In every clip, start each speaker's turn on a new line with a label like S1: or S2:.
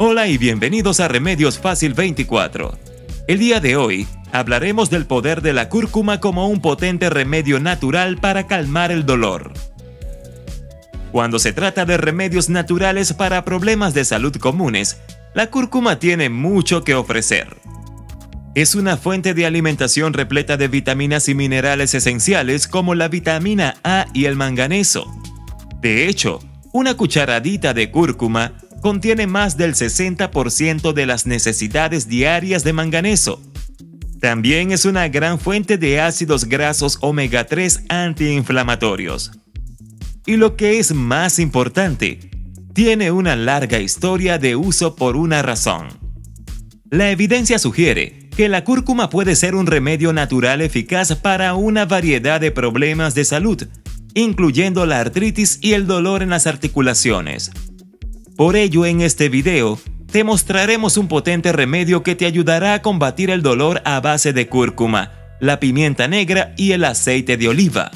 S1: Hola y bienvenidos a Remedios Fácil 24. El día de hoy hablaremos del poder de la cúrcuma como un potente remedio natural para calmar el dolor. Cuando se trata de remedios naturales para problemas de salud comunes, la cúrcuma tiene mucho que ofrecer. Es una fuente de alimentación repleta de vitaminas y minerales esenciales como la vitamina A y el manganeso. De hecho, una cucharadita de cúrcuma contiene más del 60% de las necesidades diarias de manganeso. También es una gran fuente de ácidos grasos omega 3 antiinflamatorios. Y lo que es más importante, tiene una larga historia de uso por una razón. La evidencia sugiere que la cúrcuma puede ser un remedio natural eficaz para una variedad de problemas de salud, incluyendo la artritis y el dolor en las articulaciones. Por ello, en este video, te mostraremos un potente remedio que te ayudará a combatir el dolor a base de cúrcuma, la pimienta negra y el aceite de oliva.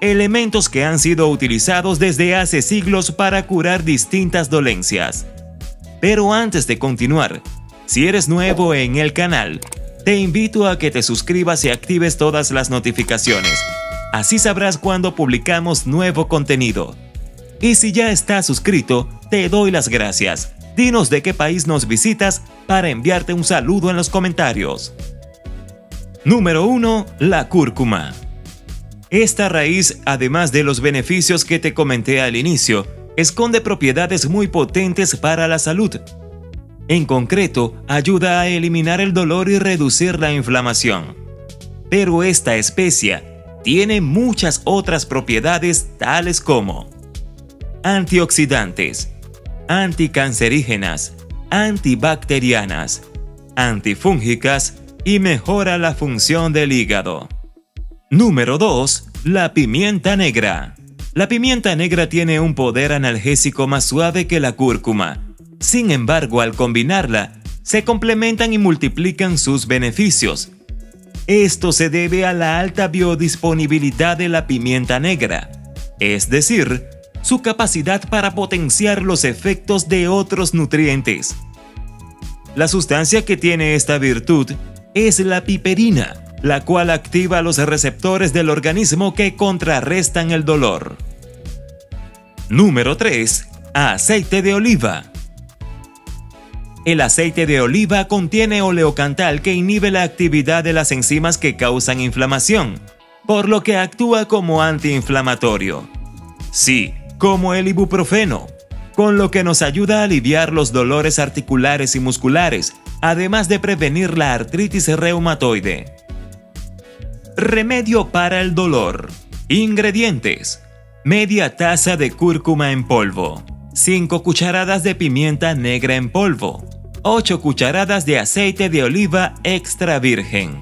S1: Elementos que han sido utilizados desde hace siglos para curar distintas dolencias. Pero antes de continuar, si eres nuevo en el canal, te invito a que te suscribas y actives todas las notificaciones. Así sabrás cuando publicamos nuevo contenido. Y si ya estás suscrito, te doy las gracias. Dinos de qué país nos visitas para enviarte un saludo en los comentarios. Número 1. La cúrcuma. Esta raíz, además de los beneficios que te comenté al inicio, esconde propiedades muy potentes para la salud. En concreto, ayuda a eliminar el dolor y reducir la inflamación. Pero esta especia tiene muchas otras propiedades tales como antioxidantes, anticancerígenas, antibacterianas, antifúngicas y mejora la función del hígado. Número 2. La pimienta negra. La pimienta negra tiene un poder analgésico más suave que la cúrcuma. Sin embargo, al combinarla, se complementan y multiplican sus beneficios. Esto se debe a la alta biodisponibilidad de la pimienta negra, es decir, su capacidad para potenciar los efectos de otros nutrientes. La sustancia que tiene esta virtud es la piperina, la cual activa los receptores del organismo que contrarrestan el dolor. Número 3. Aceite de oliva. El aceite de oliva contiene oleocantal que inhibe la actividad de las enzimas que causan inflamación, por lo que actúa como antiinflamatorio. Sí, como el ibuprofeno, con lo que nos ayuda a aliviar los dolores articulares y musculares, además de prevenir la artritis reumatoide. Remedio para el dolor. Ingredientes. Media taza de cúrcuma en polvo. 5 cucharadas de pimienta negra en polvo. 8 cucharadas de aceite de oliva extra virgen.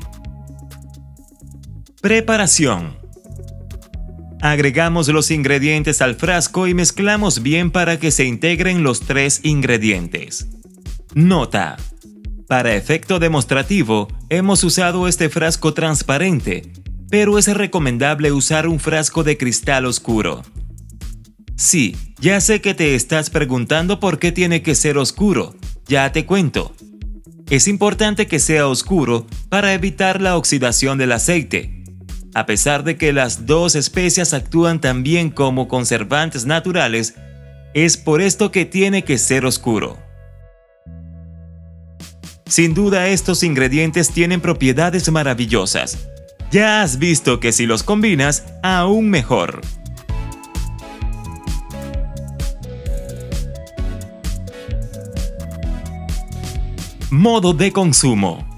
S1: Preparación. Agregamos los ingredientes al frasco y mezclamos bien para que se integren los tres ingredientes. Nota. Para efecto demostrativo, hemos usado este frasco transparente, pero es recomendable usar un frasco de cristal oscuro. Sí, ya sé que te estás preguntando por qué tiene que ser oscuro, ya te cuento. Es importante que sea oscuro para evitar la oxidación del aceite, a pesar de que las dos especias actúan también como conservantes naturales, es por esto que tiene que ser oscuro. Sin duda estos ingredientes tienen propiedades maravillosas. Ya has visto que si los combinas, aún mejor. Modo de consumo.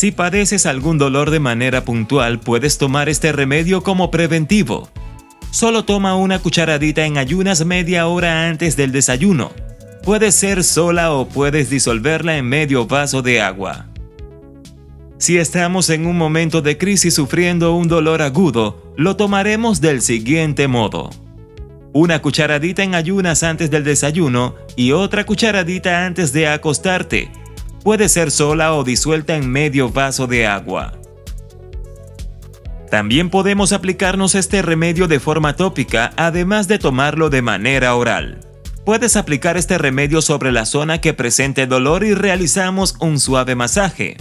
S1: Si padeces algún dolor de manera puntual, puedes tomar este remedio como preventivo. Solo toma una cucharadita en ayunas media hora antes del desayuno. Puede ser sola o puedes disolverla en medio vaso de agua. Si estamos en un momento de crisis sufriendo un dolor agudo, lo tomaremos del siguiente modo. Una cucharadita en ayunas antes del desayuno y otra cucharadita antes de acostarte Puede ser sola o disuelta en medio vaso de agua. También podemos aplicarnos este remedio de forma tópica, además de tomarlo de manera oral. Puedes aplicar este remedio sobre la zona que presente dolor y realizamos un suave masaje.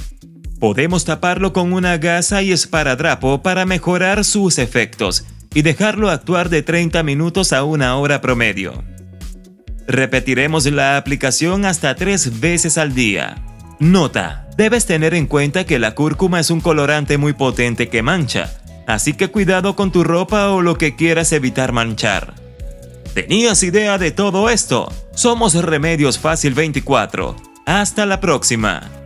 S1: Podemos taparlo con una gasa y esparadrapo para mejorar sus efectos y dejarlo actuar de 30 minutos a una hora promedio. Repetiremos la aplicación hasta tres veces al día. Nota, debes tener en cuenta que la cúrcuma es un colorante muy potente que mancha, así que cuidado con tu ropa o lo que quieras evitar manchar. ¿Tenías idea de todo esto? Somos Remedios Fácil 24. Hasta la próxima.